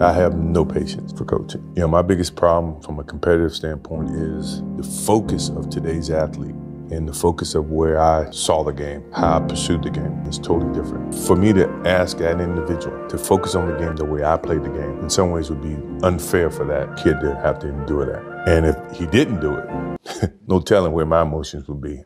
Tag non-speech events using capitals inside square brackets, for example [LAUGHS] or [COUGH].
I have no patience for coaching. You know, my biggest problem from a competitive standpoint is the focus of today's athlete and the focus of where I saw the game, how I pursued the game is totally different. For me to ask an individual to focus on the game the way I played the game, in some ways would be unfair for that kid to have to endure that. And if he didn't do it, [LAUGHS] no telling where my emotions would be.